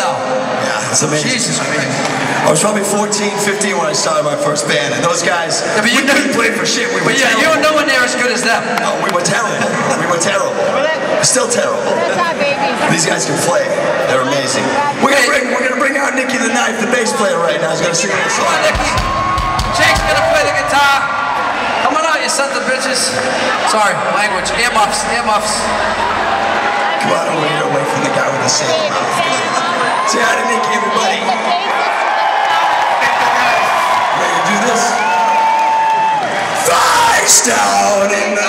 now. Yeah, it's amazing. Jesus Christ. I was probably 14, 15 when I started my first band, and those guys, Yeah, but you we know- couldn't play for shit. We were But yeah, terrible. you don't know as good as them. No, we were terrible. We were terrible. Still terrible. That's our baby. These guys can play. They're amazing. We're gonna bring, we're gonna bring out Nicky the Knife, the bass player right now. He's gonna sing this Come on, song. Jake's gonna play the guitar. Come on out, you sons of bitches. Sorry, language. Earmuffs, earmuffs. Come on over here, away from the guy with the same mouth. Say hi to Nicky, everybody. Ready to do this? Face down in the